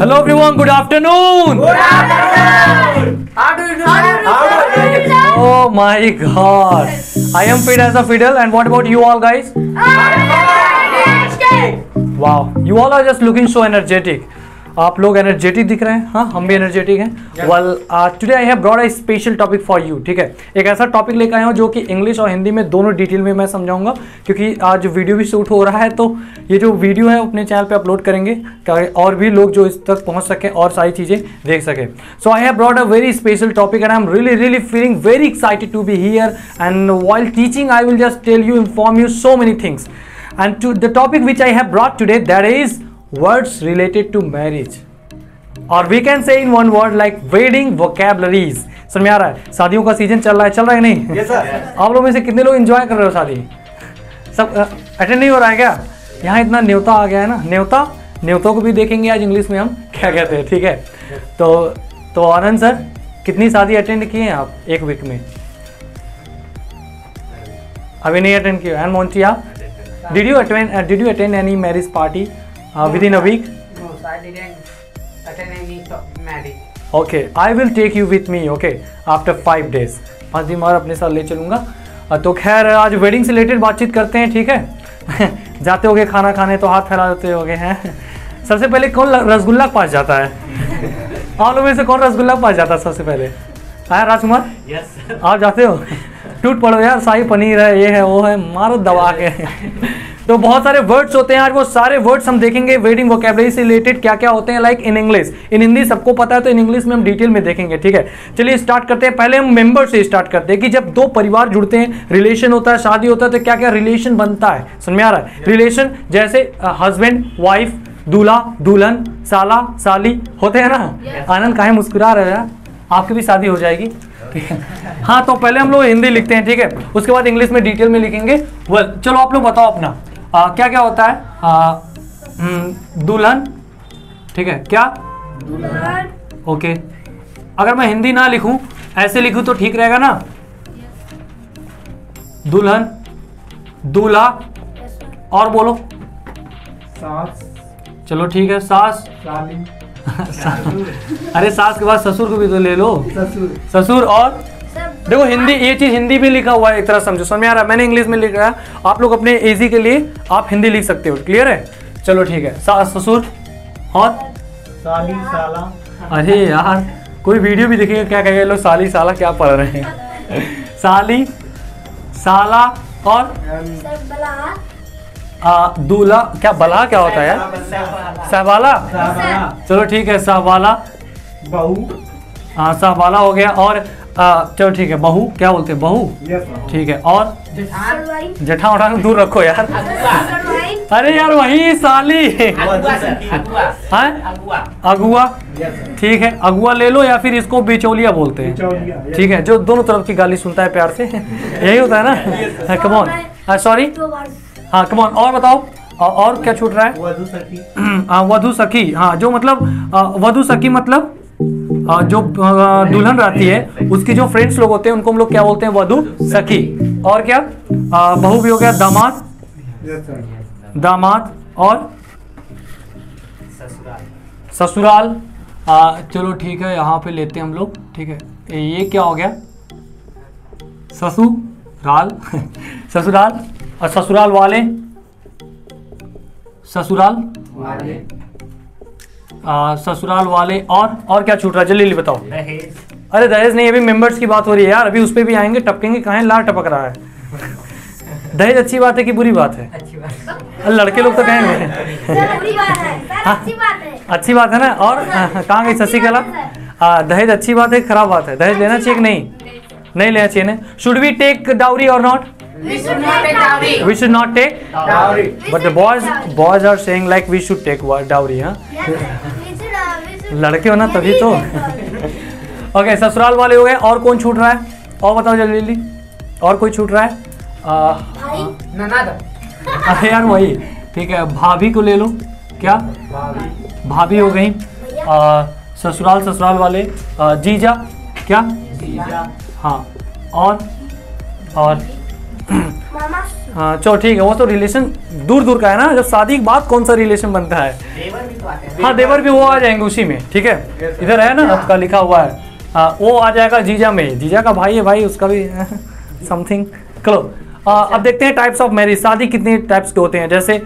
Hello everyone, good afternoon. How do you do that? Oh my god. I am fit as a fiddle and what about you all guys? Wow, you all are just looking so energetic. आप लोग energetic दिख रहे हैं? हाँ हम भी energetic हैं। Well today I have brought a special topic for you ठीक है? एक ऐसा टॉपिक लेकर आया हूँ जो कि इंग्लिश और हिंदी में दोनों डिटेल में मैं समझाऊँगा क्योंकि आज वीडियो भी शूट हो रहा है तो ये जो वीडियो है अपने चैनल पर अपलोड करेंगे ताकि और भी लोग जो इस तक पहुँच सकें और सारी चीज़ें देख सकें। So I have brought a very special topic and I am really really feeling very excited to be here and while teaching I will just tell you inform you so many things and to the topic which i have brought today that is words related to marriage. Or we can say in one word like wedding vocabularies. समझ में आ रहा है? शादियों का season चल रहा है चल रहा है नहीं? Yes, sir. आप लोग में से कितने लोग एंजॉय कर रहे हो शादी? सब अटेंड नहीं हो रहा है क्या? यहाँ इतना न्योता आ गया है ना? न्योता? न्योतों को भी देखेंगे आज इंग्लिश में हम। क्या कहते हैं ठीक है? तो तो आनंद सर कितनी शादी अटेंड किए हैं आप एक वीक में? अभी नहीं अटेंड किया एंड मोन्टी आप did you attend did you attend any marriage party within a week No, so I didn't attend any marriage. Okay I will take you with me okay after five days पाँच दिन बाद अपने साथ ले चलूँगा। अ, तो खैर आज वेडिंग से रिलेटेड बातचीत करते हैं ठीक है? जाते होगे खाना खाने तो हाथ फैला देते होगे हैं? सबसे पहले कौन रसगुल्ला के पास जाता है? आप लोगों से कौन रसगुल्ला के पास जाता है सबसे पहले? आया राजकुमार? यस आप जाते हो? टूट पड़ो यार शाही पनीर है ये है वो है मारो दबा के। तो बहुत सारे वर्ड्स होते हैं आज वो सारे वर्ड्स हम देखेंगे वेडिंग वोकेबलरी से रिलेटेड क्या क्या होते हैं like in English in Hindi सबको पता है तो इन इंग्लिश में हम डिटेल में देखेंगे ठीक है? चलिए स्टार्ट करते हैं। पहले हम मेंबर से स्टार्ट करते हैं कि जब दो परिवार जुड़ते हैं रिलेशन होता है शादी होता है तो क्या क्या रिलेशन बनता है? समझ में आ रहा है? रिलेशन जैसे हस्बैंड वाइफ दूल्हा दुल्हन साला साली होते हैं ना? Yes. आनंद काहे मुस्कुरा रहे हो आपकी भी शादी हो जाएगी। ठीक है? हाँ तो पहले हम लोग हिंदी लिखते हैं ठीक है? उसके बाद इंग्लिश में डिटेल में लिखेंगे। वेल चलो आप लोग बताओ अपना। आ, क्या क्या होता है? आ, हम्म, दुल्हन ठीक है क्या? दुल्हन। ओके। अगर मैं हिंदी ना लिखूं ऐसे लिखूं तो ठीक रहेगा ना? दुल्हन दूल्हा और बोलो। सास। चलो ठीक है सास। साली। अरे सास के बाद ससुर को भी तो ले लो। ससुर। ससुर और देखो हिंदी ये चीज़ हिंदी में लिखा हुआ है एक तरह समझो समझ में आ रहा है? मैंने इंग्लिश में लिख रहा है। आप लोग अपने इजी के लिए आप हिंदी लिख सकते हो क्लियर है? चलो ठीक है। सास ससुर और साली साला अरे यार कोई वीडियो भी दिखेगा क्या कहेगा लोग? साली साला क्या पढ़ रहे हैं? साली साला और आ, दूल्हा क्या बला क्या होता है? यार सहवाला। चलो ठीक है सहवाला। बहू। हाँ सहवाला हो गया। और आ, चलो ठीक है बहू क्या बोलते हैं बहू? ठीक है और? जेठा। उठा दूर रखो यार। अरे यार वही साली। हाँ? अगुआ। ठीक है अगुआ ले लो या फिर इसको बिचौलिया बोलते हैं। ठीक है जो दोनों तरफ़ की गाली सुनता है प्यार से। यही होता है ना? Come on sorry. हाँ कमॉन और बताओ। और क्या छूट रहा है? वधु सखी। हाँ, वधु सखी। हाँ जो मतलब वधु सखी मतलब? जो दुल्हन रहती है, उसके जो फ्रेंड्स लोग होते हैं, उनको हम लोग क्या बोलते हैं? वधु सखी। और क्या? बहू भी हो गया, दामाद। दामाद और ससुराल। चलो ठीक है, यहाँ पे लेते हैं हम लोग, ठीक है। ये क्या हो गया? ससुराल। ससुराल। और ससुराल वाले? ससुराल। वाले। ससुराल वाले और और क्या छूट रहा है? जल्दी बताओ। दहेज अरे दहेज नहीं अभी मेंबर्स की बात हो रही है यार। अभी उस पर भी आएँगे टपकेंगे कहाँ लार टपक रहा है। दहेज अच्छी बात है कि बुरी बात है? अच्छी बात अरे लड़के लोग तो कहेंगे बुरी बात है। अच्छी बात है। अच्छी बात है ना? और कहाँ गई शशिकला आ, दहेज अच्छी बात है खराब बात है? दहेज लेना चाहिए कि नहीं? नहीं लेना चाहिए ना? Should we take dowry or not We should not take dowry. We should not take dowry but the boys boys are saying like we should take dowry हाँ लड़के हो ना तभी तो। ओके ससुराल वाले हो गए और कौन छूट रहा है? और बताओ जल्दी जल्दी। और कोई छूट रहा है? आ, भाई। अरे यार वही। ठीक है भाभी को ले लो। क्या? भाभी। भाभी हो गई। ससुराल ससुराल वाले। आ, जीजा। क्या? जीजा। हाँ। और? और? हाँ चलो ठीक है वो तो रिलेशन दूर दूर का है ना। जब शादी के बाद कौन सा रिलेशन बनता है? हैं। हाँ देवर भी वो आ जाएँगे उसी में ठीक है? इधर है ना आपका लिखा हुआ है। हाँ वो आ जाएगा जीजा में। जीजा का भाई है भाई उसका भी समथिंग चलो अब देखते हैं टाइप्स ऑफ़ मैरिज शादी कितने टाइप्स के होते हैं? जैसे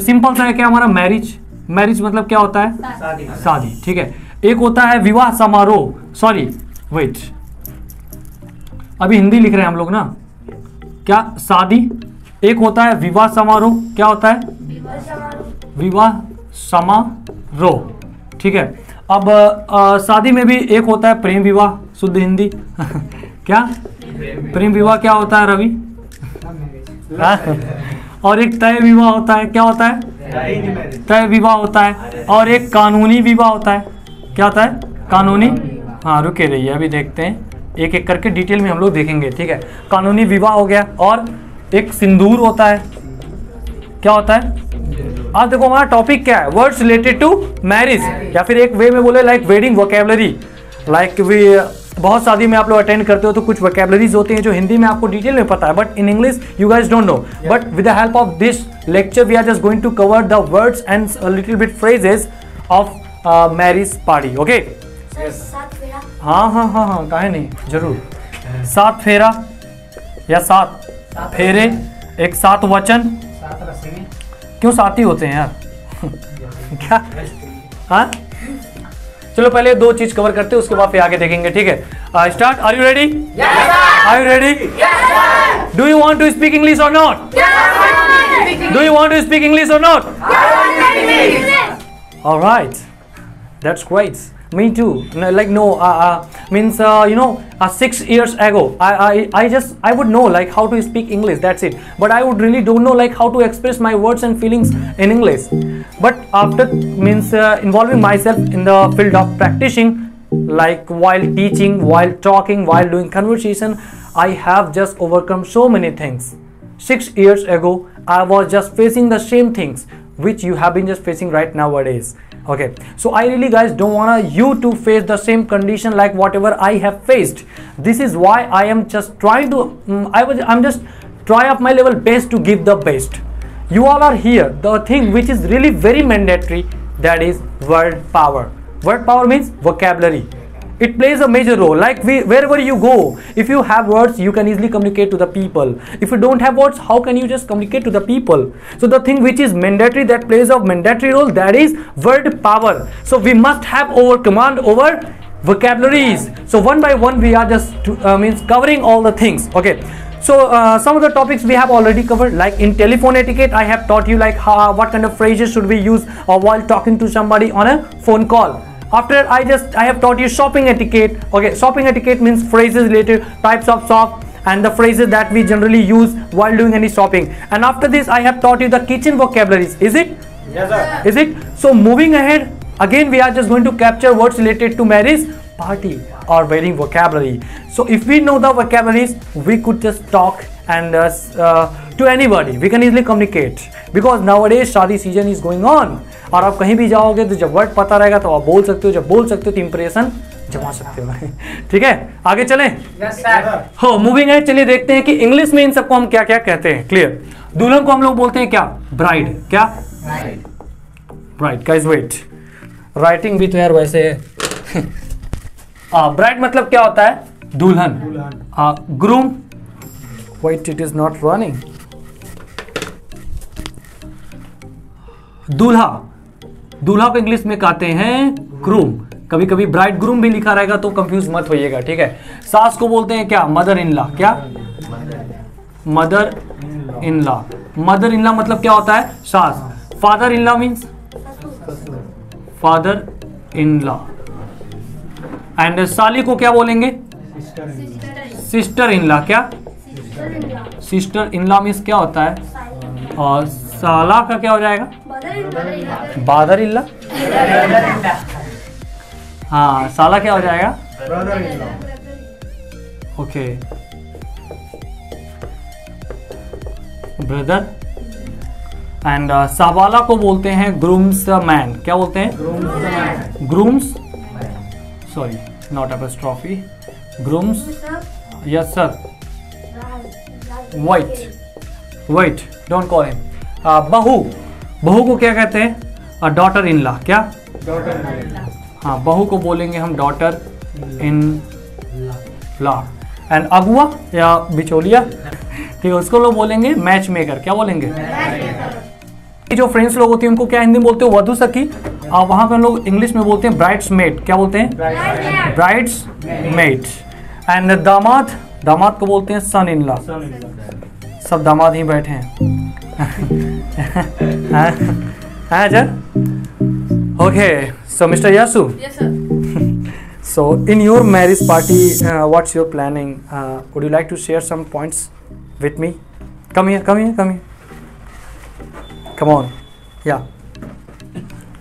सिंपल सा है क्या हमारा मैरिज मैरिज मतलब क्या होता है? शादी। शादी। ठीक है। एक होता है विवाह समारोह। सॉरी वेट अभी हिंदी लिख रहे हैं हम लोग ना। क्या शादी? एक होता है विवाह समारोह। क्या होता है? विवाह समारोह ठीक है? अब शादी में भी एक होता है प्रेम विवाह, शुद्ध हिंदी। क्या? प्रेम विवाह क्या होता है, रवि? और एक तय विवाह होता है, क्या होता है? तय विवाह होता है। और एक कानूनी विवाह होता है। क्या होता है? कानूनी? हाँ रुके रहिए, अभी देखते हैं। एक एक करके डिटेल में हम लोग देखेंगे, ठीक है? कानूनी विवाह हो गया और एक सिंदूर होता है। क्या होता है? आज देखो हमारा टॉपिक क्या है? वर्ड्स रिलेटेड टू मैरिज या फिर एक वे में बोले like wedding vocabulary like we बहुत शादी में आप लोग अटेंड करते हो तो कुछ वोकेबलरीज होती हैं जो हिंदी में आपको डिटेल में पता है but in English you guys don't know but with the help of this lecture we are just going to cover the words and little bit phrases of marriage party okay हाँ हाँ हाँ हाँ काहे नहीं? ज़रूर। सात फेरा या सात फेरे एक सात वचन। सात रस्में क्यों साथी होते हैं यार? क्या? हाँ? चलो पहले दो चीज़ कवर करते हैं उसके बाद फिर आगे देखेंगे ठीक है? Start are you ready are you ready do you want to speak English or not do you want to speak English or not alright that's great. Me too. No, like no, uh, uh, means uh, you know, uh, six years ago, I, I, I just I would know like how to speak English. That's it. But I would really don't know like how to express my words and feelings in English. But after means uh, involving myself in the field of practicing, like while teaching, while talking, while doing conversation, I have just overcome so many things. Six years ago, I was just facing the same things which you have been just facing right nowadays. Okay, so I really, guys, don't want you to face the same condition like whatever I have faced. This is why I am just trying to. mm, I was. I'm just try up my level best to give the best. You all are here. The thing which is really very mandatory that is word power. Word power means vocabulary it plays a major role. Like we, wherever you go if you have words you can easily communicate to the people. If you don't have words how can you just communicate to the people? So the thing which is mandatory that plays a mandatory role that is word power. So we must have over command over vocabularies. So one by one we are just uh, means covering all the things. Okay. So uh, some of the topics we have already covered like in telephone etiquette i have taught you like how, what kind of phrases should we use uh, while talking to somebody on a phone call after that, i just i have taught you shopping etiquette. Okay shopping etiquette means phrases related types of shop and the phrases that we generally use while doing any shopping. And after this i have taught you the kitchen vocabularies. Is it? Yes, sir. is it? So moving ahead again we are just going to capture words related to marriage. Party or wedding vocabulary. So if we know the vocabularies we could just talk and uh, uh, to anybody. We can easily communicate. Because nowadays शादी season is going on और आप कहीं भी जाओगे तो जब word पता रहेगा तो आप बोल सकते हो जब बोल सकते हो तो इंप्रेशन जमा सकते हो। ठीक है? आगे चले? हो मूविंग है चलिए देखते हैं कि इंग्लिश में इन सबको हम क्या क्या कहते हैं। क्लियर दुल्हन को हम लोग बोलते हैं क्या? ब्राइड क्या? ब्राइड गाइस वेट राइटिंग भी तो यार वैसे ब्राइड मतलब क्या होता है? दुल्हन। दुल्हन। Groom wait it is not running दूल्हा। दूल्हा को इंग्लिश में कहते हैं ग्रूम कभी कभी ब्राइड ग्रूम भी लिखा रहेगा तो कंफ्यूज मत होइएगा ठीक है? सास को बोलते हैं क्या? मदर इन लॉ क्या? Mother in law mother in law मतलब क्या होता है? सास. Father in law means father in law and साली को क्या बोलेंगे? सिस्टर सिस्टर इन लॉ क्या? सिस्टर इन लॉ मीन्स क्या होता है? और साला का क्या हो जाएगा? बादर इन लॉ हाँ साला क्या हो जाएगा? ओके। ब्रदर। एंड सावाला को बोलते हैं ग्रूम्स मैन। क्या बोलते हैं? Grooms sorry not apostrophe grooms. Yes sir wait wait don't call him बहू। बहू को क्या कहते हैं? डॉटर इन लॉ क्या? डॉटर हाँ बहू को बोलेंगे हम डॉटर इन लॉ एंड अगुआ या बिचौलिया? ठीक है उसको लोग बोलेंगे मैच मेकर क्या बोलेंगे? ये जो फ्रेंड्स लोग होते हैं उनको क्या हिंदी में बोलते हैं? वधु सखी और वहाँ पे हम लोग इंग्लिश में बोलते हैं ब्राइड्स मेट क्या बोलते हैं? ब्राइड्स मेड एंड दामाद दामाद को बोलते हैं सन इन लॉ सब दामाद ही बैठे हैं। Ajay? Okay, so Mr. Yasu. Yes, sir. so, in your marriage party, uh, what's your planning? Uh, would you like to share some points with me? Come here, come here, come here. Come on. Yeah.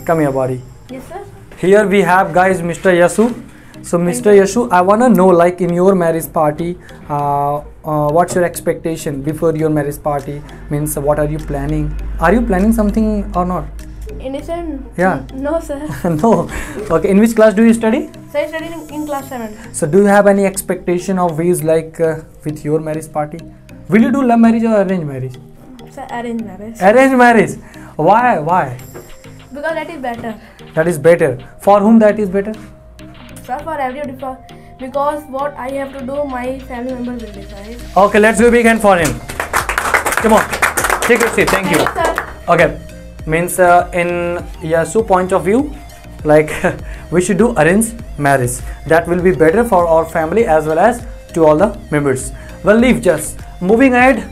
Come here, buddy. Yes, sir. Here we have, guys, Mr. Yasu. So, Mr. Yasu, I wanna know, like, in your marriage party, uh, uh, what's your expectation before your marriage party? Means, what are you planning? Are you planning something or not? Innocent? Yeah. No, sir. no. Okay. In which class do you study? So I studied in, in class 7. So, do you have any expectation of ways like uh, with your marriage party? Will you do love marriage or arranged marriage? So arranged marriage. Arranged marriage. Why? Why? Because that is better. That is better. For whom that is better? Sir, for everybody. For, because what I have to do, my family members will decide. Okay, let's do a big hand for him. Come on. Take your seat. Thank you. Yes, sir. Okay. Means uh, in Yasu point of view, like we should do arranged marriage. That will be better for our family as well as to all the members. Well, leave just moving ahead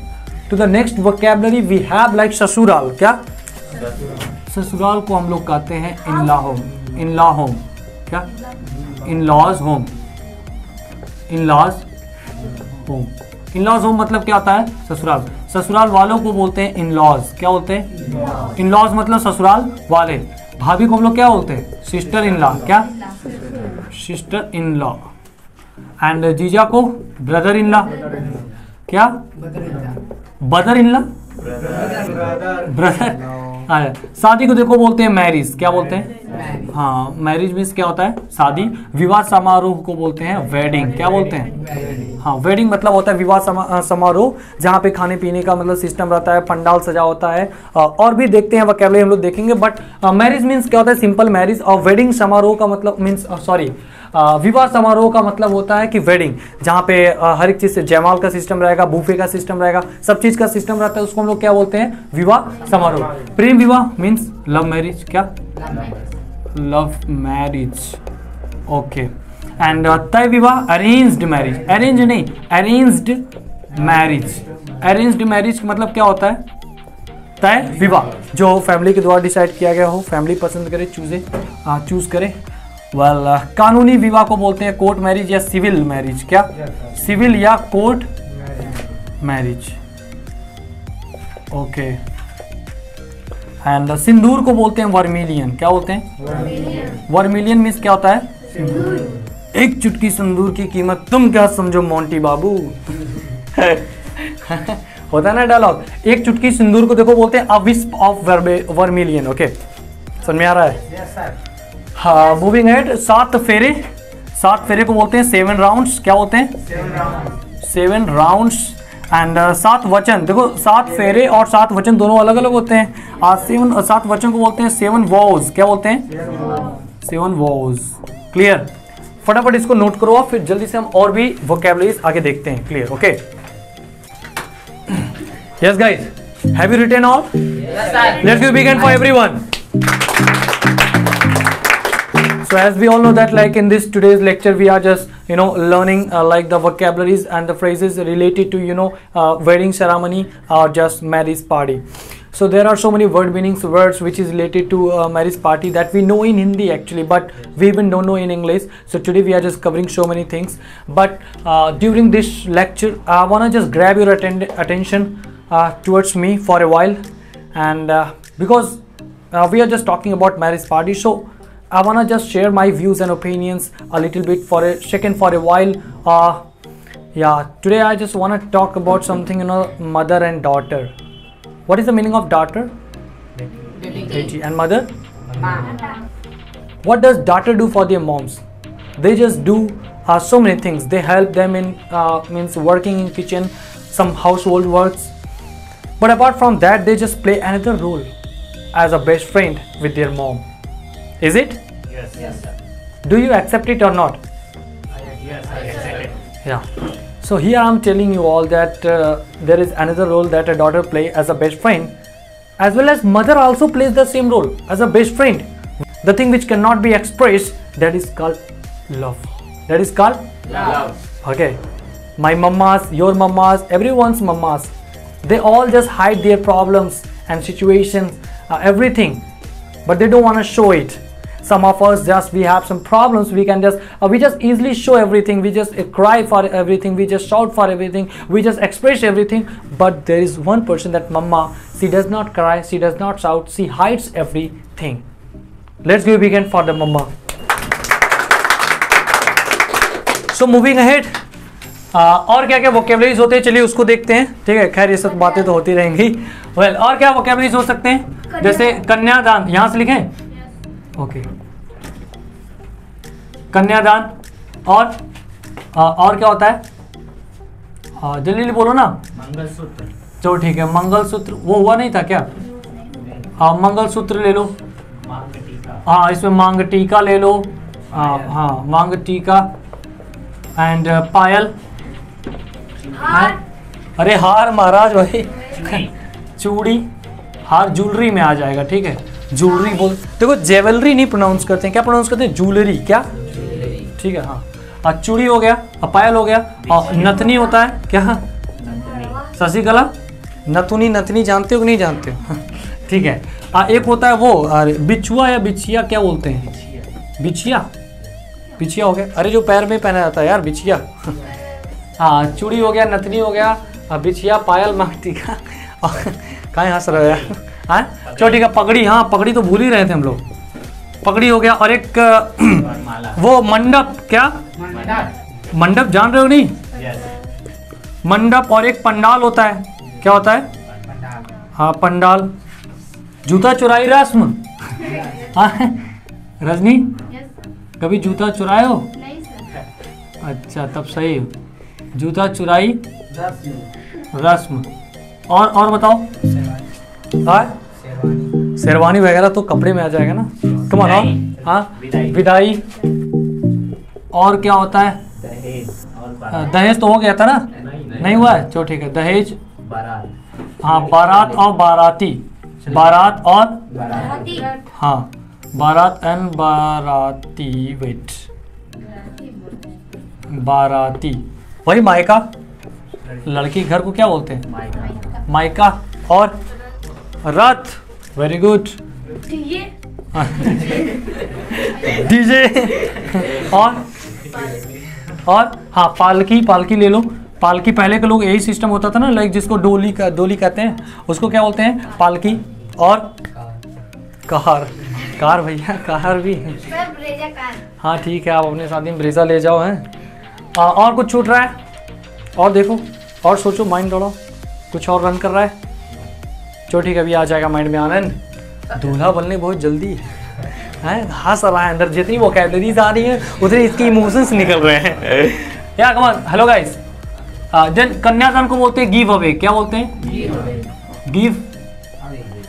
to the next vocabulary we have like ससुराल क्या ससुराल को हम लोग कहते हैं in law home in law home क्या in laws home in laws home in laws home मतलब क्या होता है? ससुराल। ससुराल वालों को बोलते हैं इन लॉज क्या बोलते हैं? इन लॉज मतलब ससुराल वाले। भाभी को हम लोग क्या बोलते हैं? सिस्टर इन लॉ क्या? सिस्टर इन लॉ एंड जीजा को ब्रदर इन लॉ क्या? बदर इन लॉ ब्रदर हाँ शादी को देखो बोलते हैं मैरिज क्या बोलते हैं? हाँ मैरिज मीन्स क्या होता है? शादी। विवाह समारोह को बोलते हैं वेडिंग क्या बोलते हैं? हाँ वेडिंग मतलब होता है विवाह समारोह जहाँ पे खाने पीने का मतलब सिस्टम रहता है पंडाल सजा होता है। और भी देखते हैं वकेबलरी हम लोग देखेंगे बट मैरिज मीन्स क्या होता है? सिंपल मैरिज और वेडिंग समारोह का मतलब मीन्स सॉरी विवाह समारोह का मतलब होता है कि वेडिंग जहाँ पे हर एक चीज़ से जयमाल का सिस्टम रहेगा बूफे का सिस्टम रहेगा सब चीज़ का सिस्टम रहता है उसको हम लोग क्या बोलते हैं? विवाह समारोह। प्रेम विवाह मीन्स लव मैरिज क्या? लव मैरिज ओके एंड तय विवाह अरेंज्ड मैरिज अरेंज नहीं अरेंज्ड मैरिज अरेंज्ड मैरिज मतलब क्या होता है? तय विवाह जो फैमिली के द्वारा डिसाइड किया गया हो फैमिली पसंद करे चूजे चूज़ करे। वेल well, uh, कानूनी विवाह को बोलते हैं कोर्ट मैरिज या सिविल मैरिज क्या? सिविल या court marriage okay and sindoor को बोलते हैं वर्मिलियन। क्या बोलते हैं? वर्मिलियन। मीन्स क्या होता है? एक चुटकी सिंदूर की कीमत तुम क्या समझो मोंटी बाबू? होता है ना डायलॉग एक चुटकी सिंदूर को देखो बोलते हैं a wisp of vermilion okay समझ में आ रहा है? Yes, हाँ मूविंग हेड सात फेरे। सात फेरे को बोलते हैं सेवन राउंड्स क्या बोलते हैं? सेवन राउंड्स एंड सात वचन। देखो सात फेरे और सात वचन दोनों अलग अलग होते हैं। आज सेवन सात वचन को बोलते हैं सेवन वॉज़ क्या बोलते हैं? सेवन वॉज़ क्लियर फटाफट इसको नोट करो और फिर जल्दी से हम और भी वोकेबलरीज आगे देखते हैं। Clear okay yes guys have you written all Yes, sir. let's give a so as we all know that like in this today's lecture we are just you know learning uh, like the vocabularies and the phrases related to you know uh, wedding ceremony or just marriage party. So there are so many word meanings words which is related to uh, marriage party that we know in hindi actually but we even don't know in english. So today we are just covering so many things. But uh, during this lecture i want to just grab your attention uh, towards me for a while. And uh, because uh, we are just talking about marriage party. So i want to just share my views and opinions a little bit for a second for a while. Uh, yeah today i just want to talk about something you know mother and daughter. What is the meaning of daughter? And mother? Mom. what does daughter do for their moms? They just do uh, so many things. They help them in uh, means working in kitchen some household works. But apart from that, they just play another role as a best friend with their mom. Is it? Yes. Yes, sir. Do you accept it or not? Yes, I accept it. Yeah. So here I'm telling you all that uh, there is another role that a daughter play as a best friend, as well as mother also plays the same role as a best friend. The thing which cannot be expressed that is called love. That is called Love. okay. My mamas, your mamas, everyone's mamas, they all just hide their problems and situations, uh, everything, but they don't want to show it. Some of us just we have some problems. We can just uh, we just easily show everything. We just uh, cry for everything. We just shout for everything. We just express everything. But there is one person that mama she does not cry. She does not shout. She hides everything. Let's give a big hand for the mama. So moving ahead और क्या क्या vocabularies होते हैं चलिए उसको देखते हैं ठीक है खैर ये सब बातें तो होती रहेंगी वेल well, और क्या वोकेबलरीज हो सकते हैं जैसे कन्यादान यहाँ से लिखें ओके कन्यादान और आ, और क्या होता है? हाँ जल्दी जल्दी बोलो ना। मंगलसूत्र। चलो ठीक है मंगलसूत्र वो हुआ नहीं था क्या? हाँ मंगलसूत्र ले लो। हाँ इसमें मांग टीका ले लो। हाँ हाँ मांग टीका। एंड पायल। हाँ? अरे हार महाराज भाई। चूड़ी। हार ज्वेलरी में आ जाएगा ठीक है। ज्वेलरी बोल देखो ज्वेलरी नहीं प्रोनाउंस करते हैं। क्या प्रोनाउंस करते हैं? ज्वेलरी क्या? ठीक है हाँ। चूड़ी हो गया और पायल हो गया और नथनी होता है क्या? शशिकला नथुनी नथनी जानते हो कि नहीं जानते हो? ठीक है। आ, एक होता है वो अरे बिछुआ या बिछिया क्या बोलते हैं? बिछिया। बिछिया हो गया। अरे जो पैर में पहना जाता है यार बिछिया। हाँ चूड़ी हो गया नथनी हो गया बिछिया पायल माटी का। कहाँ हंस रहे हो यार? हाँ? चलो ठीक है पगड़ी हाँ पगड़ी तो भूल ही रहे थे हम लोग। पगड़ी हो गया और एक वो मंडप क्या? मंडप। मंडप जान रहे हो नहीं? मंडप और एक पंडाल होता है। क्या होता है? हाँ पंडाल। जूता चुराई रस्म। हाँ रजनी? कभी जूता चुराए हो? अच्छा तब सही जूता चुराई रस्म। और और बताओ। हाँ? शेरवानी। वगैरह तो कपड़े में आ जाएगा ना। कम ऑन विदाई। हाँ? विदाई। और क्या होता है? दहेज बारात। दहेज तो हो गया था ना? नहीं नहीं हुआ है? चलो ठीक है। दहेज। बारात। हाँ बारात और बाराती। बारात और बारात। हाँ। बारात एंड बाराती वेट बाराती। वही मायका। लड़की। घर को क्या बोलते हैं? माइका मायका। और? रथ वेरी गुड डीजे। और और हाँ पालकी पालकी ले लो। पालकी पहले के लोग यही सिस्टम होता था ना लाइक जिसको डोली का डोली कहते हैं उसको क्या बोलते हैं? पालकी। और कार। कार भैया कार भी सर ब्रेजा कार। हाँ ठीक है आप अपने शादी में ब्रेजा ले जाओ हैं। और कुछ छूट रहा है? और देखो और सोचो माइंड दौड़ो कुछ और रन कर रहा है? चलो ठीक है? अभी आ जाएगा माइंड में आनंद। दूल्हा बनने बहुत जल्दी। है? हंस रहा है अंदर जितनी वो वोकेबलरीज आ रही है उतने इसके इमोशंस निकल रहे हैं। या कमान हेलो गाइस देन कन्यादान को बोलते हैं गिव अवे क्या बोलते हैं? गिव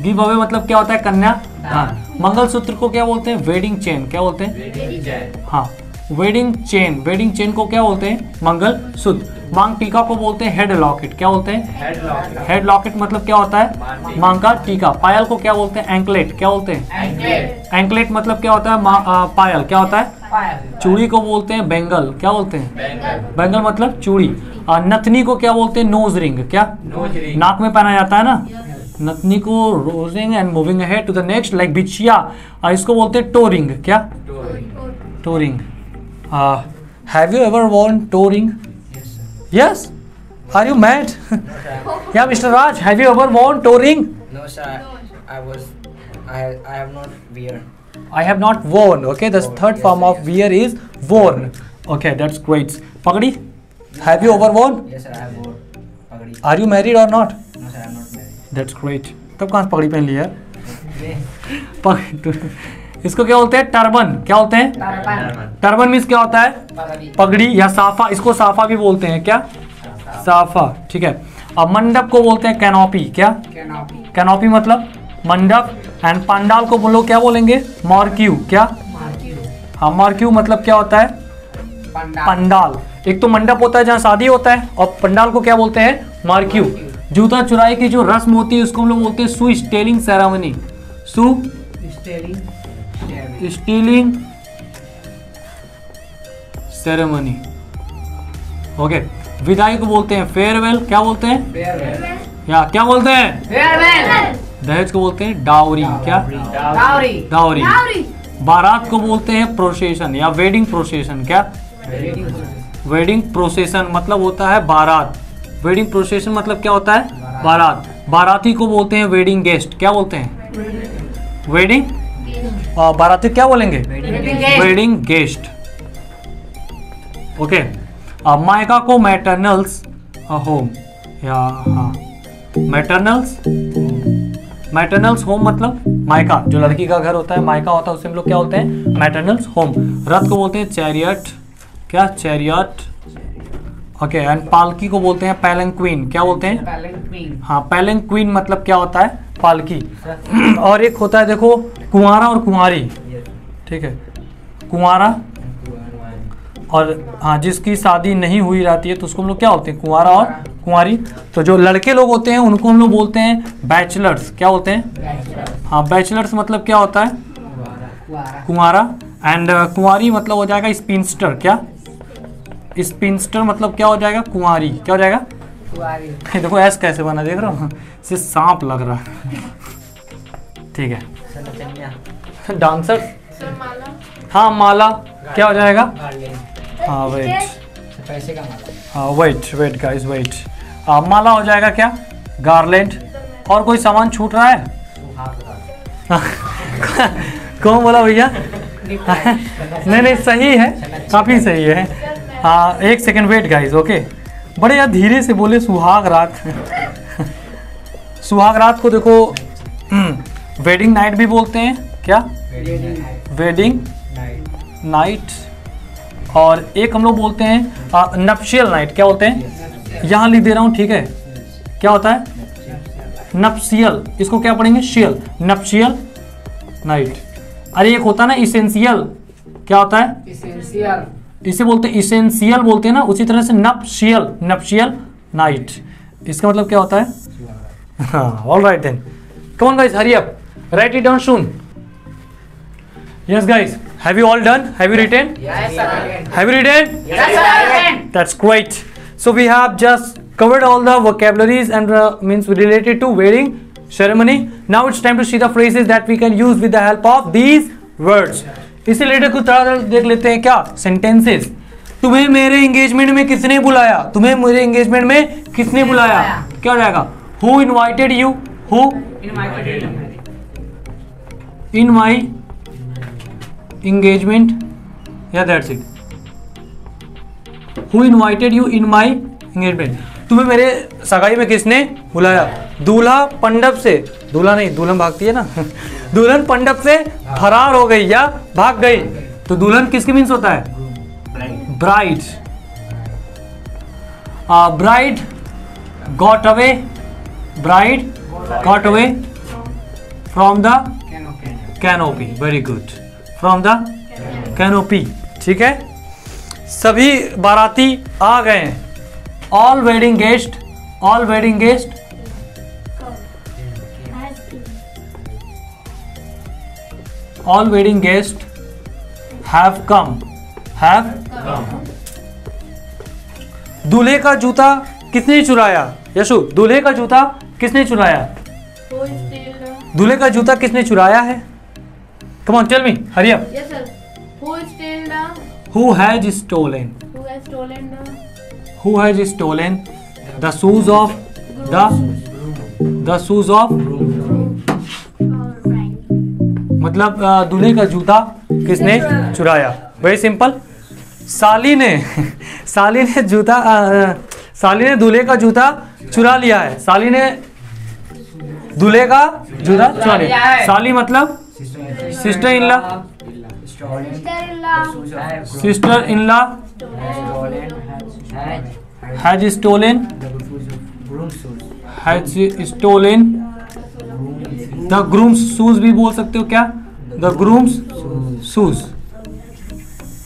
गिव अवे मतलब क्या होता है? कन्या हाँ। मंगलसूत्र को क्या बोलते हैं? वेडिंग चेन क्या बोलते हैं? हाँ। वेडिंग चेन वेडिंग चेन को क्या बोलते हैं? मंगल सूत्र मांग टीका को बोलते हैं हेड लॉकेट क्या बोलते हैं? हेड लॉकेट मतलब क्या होता है? मांग का टीका। पायल को क्या बोलते हैं? एंकलेट क्या बोलते हैं? एंकलेट मतलब क्या होता है? आ, पायल। क्या होता है? चूड़ी को बोलते हैं बेंगल क्या बोलते हैं? बेंगल मतलब चूड़ी। नथनी को क्या बोलते हैं? नोज़ रिंग क्या? नाक में पहना जाता है ना? नथनी को rousing and moving ahead to the next like बिछिया। इसको बोलते हैं टोरिंग क्या? Toe ring Have you ever worn toe ring yes are you mad या Mr Raj have you ever worn toe ring No, sir. I was. I I have not wear. I have not worn. Okay, the third form of wear is worn. Okay, that's great. Pagdi, have you ever worn? Yes, sir. I have wore pagadi. Are you married or not? No, sir. I am not married. That's great. तब कहाँ से पगड़ी पहन लिया पग- इसको क्या बोलते हैं? टर्बन। क्या बोलते हैं? टर्बन। मीन्स क्या होता है? पगड़ी। या साफा। इसको साफा भी बोलते हैं क्या? साफा। ठीक है। अब मंडप को बोलते हैं कैनोपी क्या? कैनोपी मतलब मंडप। एंड पंडाल को बोलो क्या बोलेंगे? मॉर्क्यू क्या? हाँ मॉर्क्यू मतलब क्या होता है? पंडाल। एक तो मंडप होता है जहाँ शादी होता है और पंडाल को क्या बोलते हैं? मार्क्यू जूता चुराई की जो रस्म होती है उसको हम लोग बोलते हैं shoe stealing ceremony shoe? Stealing. Stealing ceremony okay विदाई को बोलते हैं फेयरवेल क्या बोलते हैं? या क्या बोलते हैं. दहेज को बोलते हैं डावरी क्या. डावरी बारात को बोलते हैं प्रोसेशन या वेडिंग प्रोसेशन क्या? वेडिंग प्रोसेशन मतलब होता है बारात. वेडिंग प्रोसेशन मतलब क्या होता है? बारात. बाराती. को बोलते हैं वेडिंग गेस्ट क्या बोलते हैं? वेडिंग बाराती क्या बोलेंगे? वेडिंग गेस्ट ओके मायका को मैटरनल्स होम या हाँ. मैटरनल्स मैटरनल्स होम मतलब मायका. जो लड़की का घर होता है मायका होता है उसे हम लोग क्या बोलते हैं? मैटरनल्स होम रथ को बोलते हैं चैरियट क्या? चैरियट ओके एंड पालकी को बोलते हैं पैलंक्वीन क्या बोलते हैं? Palanquin. हाँ पैलंक्वीन मतलब क्या होता है? पालकी। और एक होता है देखो, कुंवारा और कुंवारी। ठीक है? कुंवारा और हाँ जिसकी शादी नहीं हुई रहती है तो उसको हम लोग क्या बोलते हैं? कुंवारा और कुंवारी। तो जो लड़के लोग होते हैं, उनको हम लोग बोलते हैं बैचलर्स। क्या बोलते हैं? हाँ बैचलर्स मतलब क्या होता है. कुंवारा। एंड कुंवारी मतलब हो जाएगा स्पिंस्टर क्या? स्पिंस्टर मतलब क्या हो जाएगा? कुंवारी। क्या हो जाएगा. ये देखो ऐस कैसे बना देख रहे हो। इसे सांप लग रहा है। ठीक है। डांसर? हाँ माला। क्या हो जाएगा? हाँ वेट पैसे का माला। हाँ वेट वेट गाइस वेट हाँ माला हो जाएगा क्या? गार्लैंड और कोई सामान छूट रहा है? कौन बोला भैया? नहीं नहीं सही है। काफ़ी सही है। हाँ एक सेकंड वेट गाइस ओके बड़े यार धीरे से बोले सुहाग रात। सुहाग रात को देखो वेडिंग नाइट भी बोलते हैं, क्या? वेडिंग नाइट और एक हम लोग बोलते हैं नप्शियल नाइट क्या बोलते हैं? यहाँ लिख दे रहा हूँ, ठीक है? क्या होता है? नप्सियल इसको क्या पढ़ेंगे? शियल नप्शियल नाइट अरे एक होता है ना इसेंशियल क्या होता है? Essential. इसे बोलते हैं इसेंशियल बोलते हैं ना उसी तरह से नपशियल नपशियल नाइट इसका मतलब क्या होता है? All right then come on guys write it down soon yes guys have you all done have you written have you written that's quite so we have just covered all the vocabularies and means related to wedding ceremony now it's time to see the phrases that we can use with the help of these words इससे related कुछ तरह देख लेते हैं क्या? Sentences तुम्हें मेरे engagement में किसने बुलाया? तुम्हें मेरे एंगेजमेंट में किसने बुलाया? क्या हो जाएगा who invited you who. In my engagement. Yeah that's it. Who invited you in my engagement? तुम्हें मेरे सगाई में किसने बुलाया? दूल्हा पंडप से, दूल्हा नहीं, दुल्हन भागती है ना? दुल्हन पंडप से फरार हो गई या भाग गई? तो दुल्हन किसके मीन्स होता है? Bride bride got away bride got away from the. Canopy very good from the canopy ठीक है? सभी बाराती आ गए all wedding guest all wedding guest all wedding guest have come have दूल्हे का जूता किसने चुराया यशु दूल्हे का जूता किसने चुराया? दूल्हे का जूता किसने चुराया है come on tell me hurry up Yes, sir. Who is who has stolen Who has stolen the? who has stolen the shoes of the the shoes of मतलब दूल्हे का जूता किसने चुराया। वेरी सिंपल साली ने साली ने जूता साली ने दूल्हे का जूता चुरा लिया है। साली ने दूल्हे का जूता चुरा लिया साली मतलब sister in law sister in law has stolen has stolen the groom's shoes भी बोल सकते हो क्या? द ग्रूम्स शूज़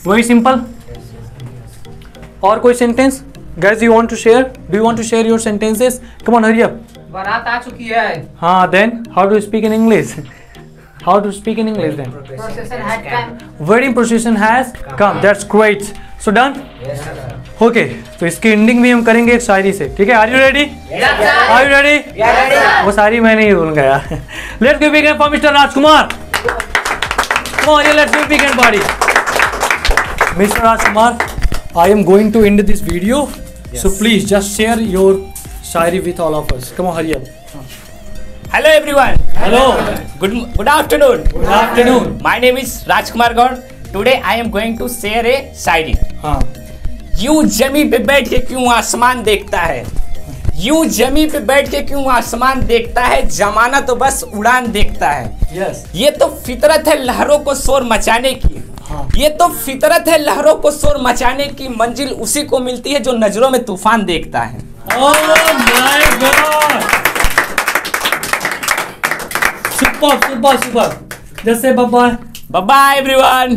वही सिंपल और कोई sentence guess you want to share do you want to share your sentences come on hurry up बारात आ चुकी है। हाँ then how to speak in English how to speak in English then procession had come wedding procession has come. That's great. So done? Yes, sir. Okay तो इसकी ending भी हम करेंगे एक शायरी से। ठीक है are you ready are you ready वो सारी मैं नहीं भूल गया। Let's give big for mister Rajkumar let's give big body mister Rajkumar I am going to end this video so please just share your shayari with all of us come on hurry up Hello everyone. Hello Good good afternoon. Good afternoon My name is Rajkumar Gaur. Today I am going to share a shayari हाँ यूँ जमी पे बैठ के क्यों आसमान देखता है? यूँ जमी पे बैठ के क्यों आसमान देखता है? जमाना तो बस उड़ान देखता है। यस ये तो फितरत है लहरों को शोर मचाने की। हाँ। ये तो फितरत है लहरों को शोर मचाने की मंजिल उसी को मिलती है जो नज़रों में तूफ़ान देखता है। Super. Just say bye bye. Bye everyone